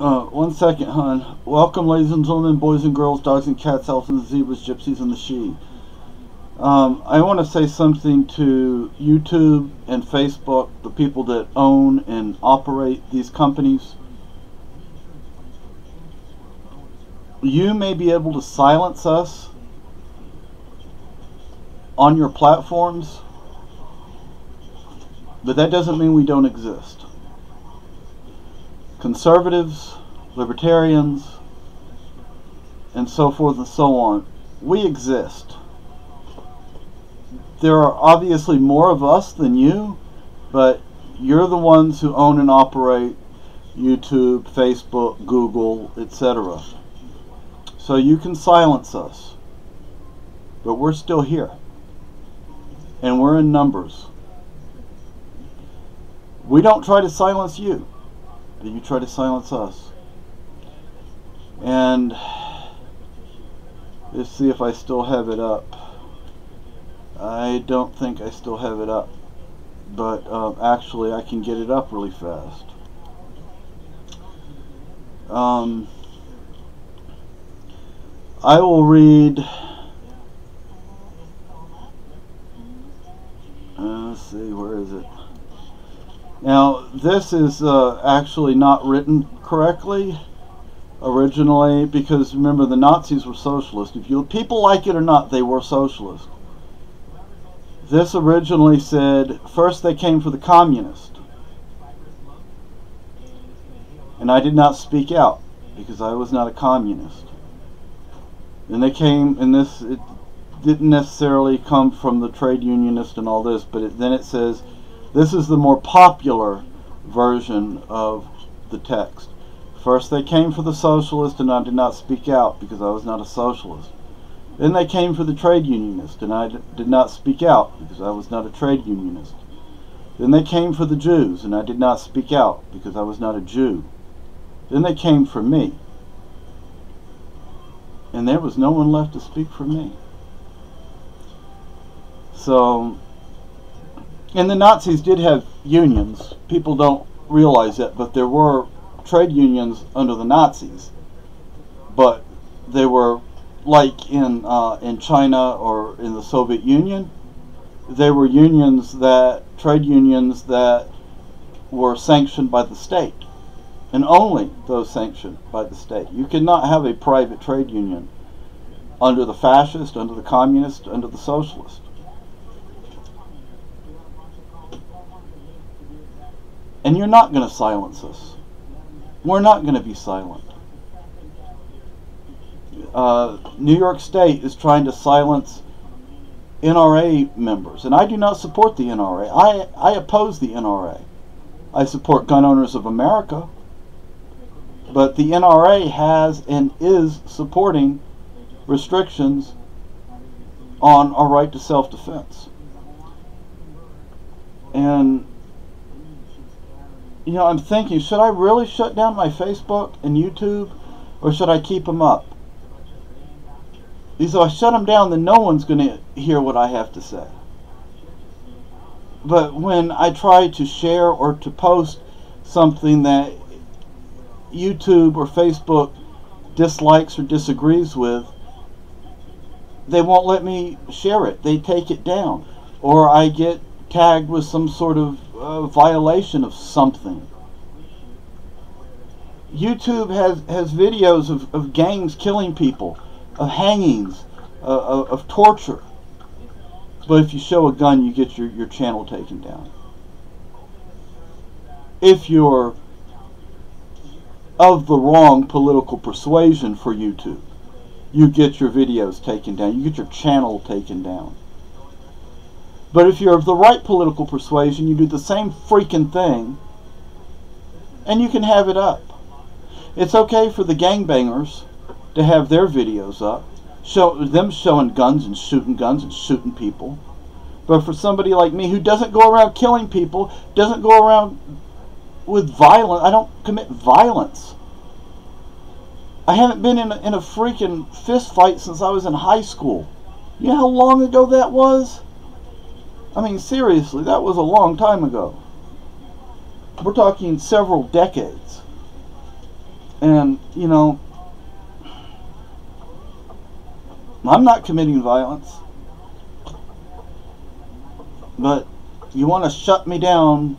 Uh, one second, hon. Welcome, ladies and gentlemen, boys and girls, dogs and cats, elephants, and zebras, gypsies, and the she. Um, I want to say something to YouTube and Facebook, the people that own and operate these companies. You may be able to silence us on your platforms, but that doesn't mean we don't exist. Conservatives, libertarians, and so forth and so on, we exist. There are obviously more of us than you, but you're the ones who own and operate YouTube, Facebook, Google, etc. So you can silence us, but we're still here and we're in numbers. We don't try to silence you, you try to silence us. And let's see if I still have it up. I don't think I still have it up, but uh, actually I can get it up really fast. Um, I will read let's see, where is it? Now, this is uh, actually not written correctly originally because remember the Nazis were socialist. If you people like it or not, they were socialist. This originally said first they came for the communist, and I did not speak out because I was not a communist. And they came, and this it, didn't necessarily come from the trade unionist and all this, but it, then it says this is the more popular version of the text. First, they came for the socialist, and I did not speak out because I was not a socialist. Then they came for the trade unionist, and I did not speak out because I was not a trade unionist. Then they came for the Jews, and I did not speak out because I was not a Jew. Then they came for me, and there was no one left to speak for me. So, and the Nazis did have unions. People don't realize that, but there were trade unions under the Nazis. But they were like in uh, in China or in the Soviet Union. They were unions that trade unions that were sanctioned by the state, and only those sanctioned by the state. You cannot have a private trade union under the fascist, under the communist, under the socialist. And you're not going to silence us. We're not going to be silent. Uh, New York State is trying to silence NRA members, and I do not support the NRA. I, I oppose the NRA. I support Gun Owners of America, but the NRA has and is supporting restrictions on our right to self-defense. And you know, I'm thinking, should I really shut down my Facebook and YouTube, or should I keep them up? If I shut them down, then no one's going to hear what I have to say. But when I try to share or to post something that YouTube or Facebook dislikes or disagrees with, they won't let me share it. They take it down. Or I get tagged with some sort of uh, violation of something. YouTube has, has videos of, of gangs killing people, of hangings, uh, of, of torture. But if you show a gun, you get your, your channel taken down. If you're of the wrong political persuasion for YouTube, you get your videos taken down. You get your channel taken down. But if you're of the right political persuasion, you do the same freaking thing, and you can have it up. It's okay for the gangbangers to have their videos up, show them showing guns and shooting guns and shooting people. But for somebody like me who doesn't go around killing people, doesn't go around with violence, I don't commit violence. I haven't been in a, in a freaking fist fight since I was in high school. You know how long ago that was? I mean, seriously, that was a long time ago. We're talking several decades. And, you know, I'm not committing violence. But you want to shut me down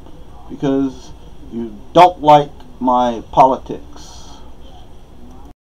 because you don't like my politics.